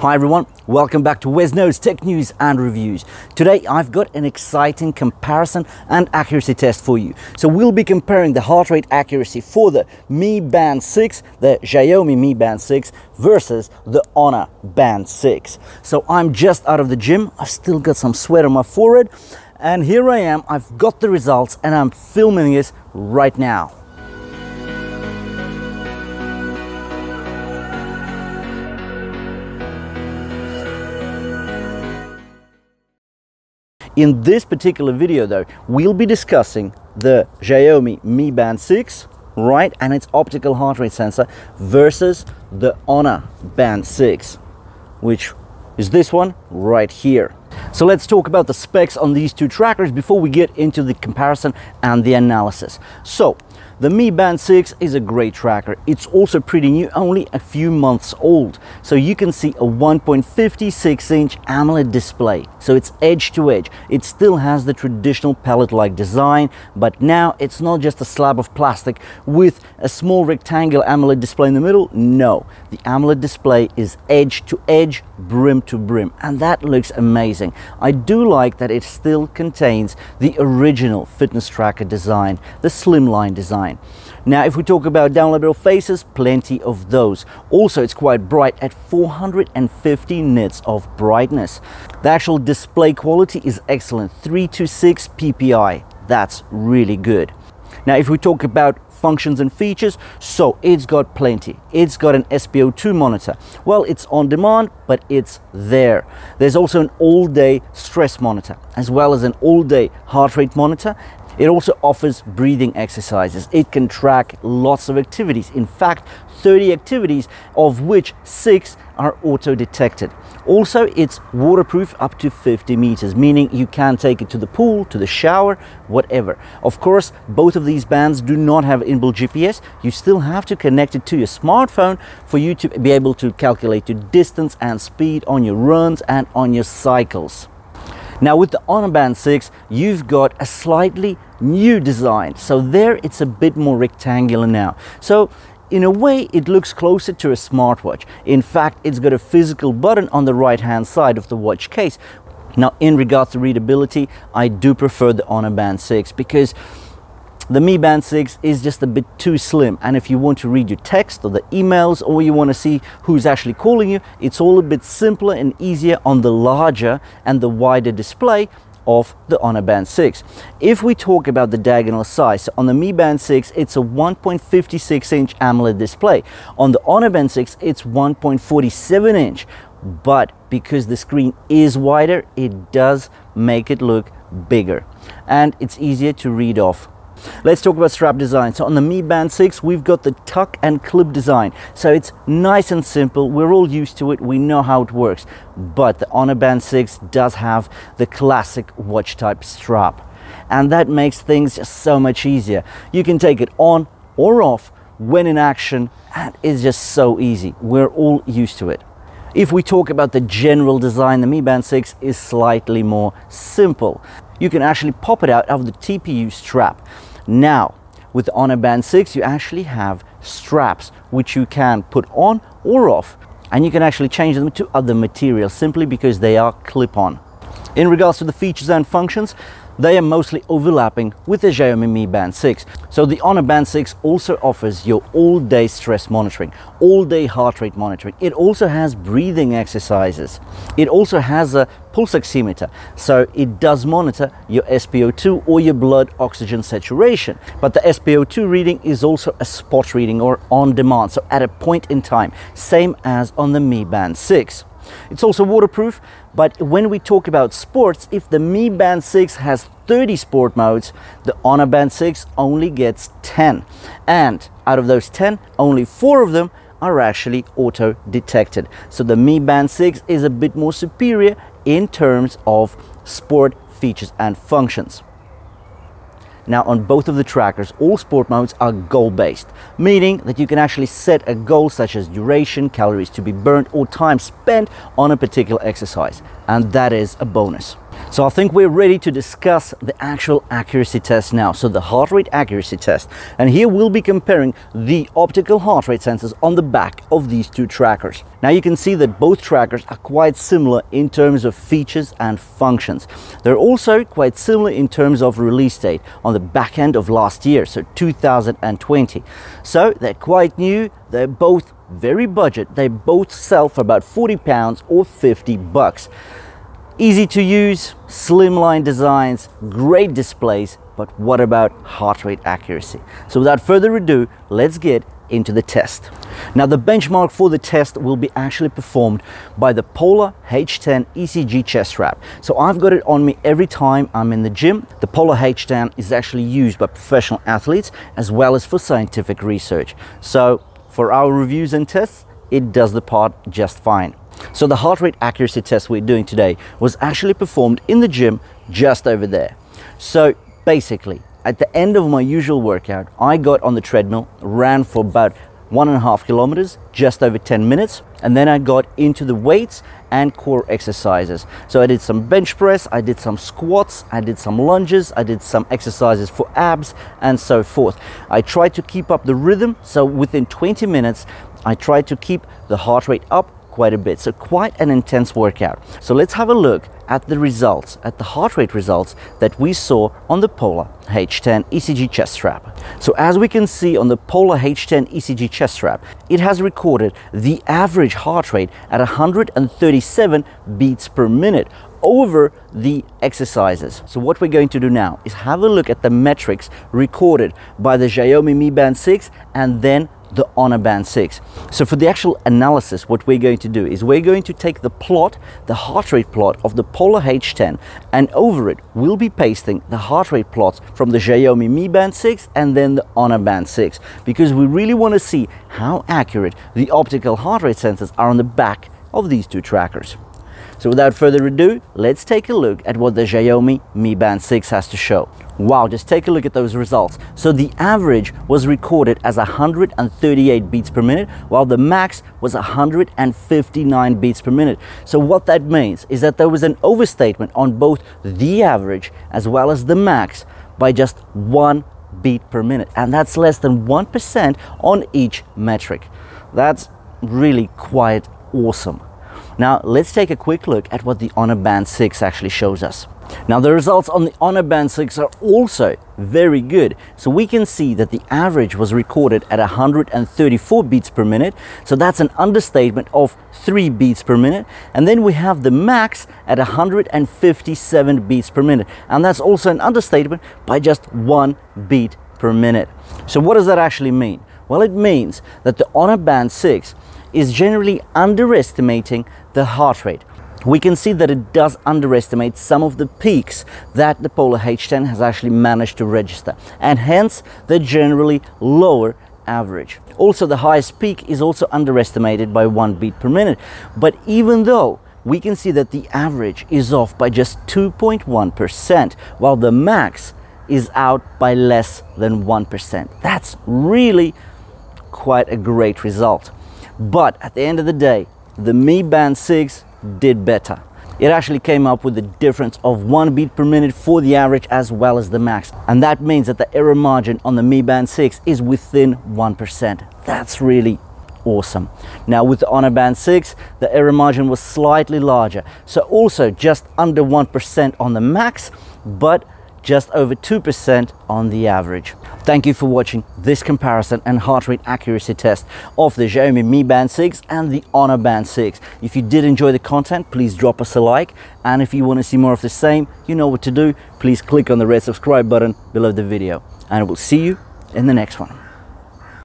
Hi everyone, welcome back to Knows Tech News and Reviews. Today I've got an exciting comparison and accuracy test for you. So we'll be comparing the heart rate accuracy for the Mi Band 6, the Xiaomi Mi Band 6 versus the Honor Band 6. So I'm just out of the gym, I've still got some sweat on my forehead and here I am, I've got the results and I'm filming this right now. In this particular video though, we'll be discussing the Xiaomi Mi Band 6, right, and its optical heart rate sensor versus the Honor Band 6, which is this one right here. So let's talk about the specs on these two trackers before we get into the comparison and the analysis. So the Mi Band 6 is a great tracker. It's also pretty new, only a few months old. So you can see a 1.56 inch AMOLED display. So it's edge to edge. It still has the traditional pellet-like design, but now it's not just a slab of plastic with a small rectangular AMOLED display in the middle. No, the AMOLED display is edge to edge, brim to brim, and that looks amazing. I do like that it still contains the original fitness tracker design, the slimline design now, if we talk about downloadable faces, plenty of those. Also, it's quite bright at 450 nits of brightness. The actual display quality is excellent, 326 ppi. That's really good. Now, if we talk about functions and features so it's got plenty it's got an SpO2 monitor well it's on demand but it's there there's also an all-day stress monitor as well as an all-day heart rate monitor it also offers breathing exercises. It can track lots of activities. In fact, 30 activities, of which six are auto detected. Also, it's waterproof up to 50 meters, meaning you can take it to the pool, to the shower, whatever. Of course, both of these bands do not have inbuilt GPS. You still have to connect it to your smartphone for you to be able to calculate your distance and speed on your runs and on your cycles. Now with the Honor Band 6, you've got a slightly new design. So there it's a bit more rectangular now. So in a way, it looks closer to a smartwatch. In fact, it's got a physical button on the right hand side of the watch case. Now, in regards to readability, I do prefer the Honor Band 6 because the Mi Band 6 is just a bit too slim and if you want to read your text or the emails or you want to see who's actually calling you, it's all a bit simpler and easier on the larger and the wider display of the Honor Band 6. If we talk about the diagonal size, on the Mi Band 6 it's a 1.56 inch AMOLED display. On the Honor Band 6 it's 1.47 inch but because the screen is wider it does make it look bigger and it's easier to read off Let's talk about strap design. So on the Mi Band 6, we've got the tuck and clip design. So it's nice and simple. We're all used to it. We know how it works. But the Honor Band 6 does have the classic watch type strap. And that makes things just so much easier. You can take it on or off when in action and it's just so easy. We're all used to it. If we talk about the general design, the Mi Band 6 is slightly more simple. You can actually pop it out of the TPU strap. Now, with Honor Band 6, you actually have straps which you can put on or off and you can actually change them to other materials simply because they are clip-on. In regards to the features and functions, they are mostly overlapping with the Xiaomi Mi Band 6. So the Honor Band 6 also offers your all-day stress monitoring, all-day heart rate monitoring. It also has breathing exercises. It also has a pulse oximeter, so it does monitor your SpO2 or your blood oxygen saturation. But the SpO2 reading is also a spot reading or on demand, so at a point in time, same as on the Mi Band 6. It's also waterproof, but when we talk about sports, if the Mi Band 6 has 30 sport modes, the Honor Band 6 only gets 10. And out of those 10, only four of them are actually auto detected. So the Mi Band 6 is a bit more superior in terms of sport features and functions. Now on both of the trackers, all sport modes are goal based, meaning that you can actually set a goal such as duration, calories to be burnt or time spent on a particular exercise. And that is a bonus. So I think we're ready to discuss the actual accuracy test now. So the heart rate accuracy test. And here we'll be comparing the optical heart rate sensors on the back of these two trackers. Now you can see that both trackers are quite similar in terms of features and functions. They're also quite similar in terms of release date on the back end of last year, so 2020. So they're quite new, they're both very budget, they both sell for about 40 pounds or 50 bucks. Easy to use, slimline designs, great displays, but what about heart rate accuracy? So without further ado, let's get into the test. Now the benchmark for the test will be actually performed by the Polar H10 ECG chest strap. So I've got it on me every time I'm in the gym. The Polar H10 is actually used by professional athletes as well as for scientific research. So for our reviews and tests, it does the part just fine. So the heart rate accuracy test we're doing today was actually performed in the gym just over there. So basically, at the end of my usual workout, I got on the treadmill, ran for about one and a half kilometers, just over 10 minutes, and then I got into the weights and core exercises. So I did some bench press, I did some squats, I did some lunges, I did some exercises for abs, and so forth. I tried to keep up the rhythm, so within 20 minutes, I tried to keep the heart rate up quite a bit. So quite an intense workout. So let's have a look at the results, at the heart rate results that we saw on the Polar H10 ECG chest strap. So as we can see on the Polar H10 ECG chest strap, it has recorded the average heart rate at 137 beats per minute over the exercises. So what we're going to do now is have a look at the metrics recorded by the Xiaomi Mi Band 6 and then the Honor Band 6. So for the actual analysis, what we're going to do is we're going to take the plot, the heart rate plot of the Polar H10, and over it we'll be pasting the heart rate plots from the Xiaomi Mi Band 6 and then the Honor Band 6, because we really want to see how accurate the optical heart rate sensors are on the back of these two trackers. So without further ado, let's take a look at what the Xiaomi Mi Band 6 has to show. Wow, just take a look at those results. So the average was recorded as 138 beats per minute, while the max was 159 beats per minute. So what that means is that there was an overstatement on both the average as well as the max by just one beat per minute. And that's less than 1% on each metric. That's really quite awesome. Now let's take a quick look at what the Honor Band 6 actually shows us. Now the results on the Honor Band 6 are also very good. So we can see that the average was recorded at 134 beats per minute. So that's an understatement of 3 beats per minute. And then we have the max at 157 beats per minute. And that's also an understatement by just 1 beat per minute. So what does that actually mean? Well, it means that the Honor Band 6 is generally underestimating the heart rate. We can see that it does underestimate some of the peaks that the Polar H10 has actually managed to register, and hence the generally lower average. Also, the highest peak is also underestimated by one beat per minute. But even though we can see that the average is off by just 2.1%, while the max is out by less than 1%. That's really quite a great result. But at the end of the day, the Mi Band 6 did better. It actually came up with a difference of one beat per minute for the average as well as the max. And that means that the error margin on the Mi Band 6 is within 1%. That's really awesome. Now with the Honor Band 6, the error margin was slightly larger. So also just under 1% on the max, but just over 2% on the average. Thank you for watching this comparison and heart rate accuracy test of the Xiaomi Mi Band 6 and the Honor Band 6. If you did enjoy the content, please drop us a like. And if you want to see more of the same, you know what to do. Please click on the red subscribe button below the video. And we'll see you in the next one.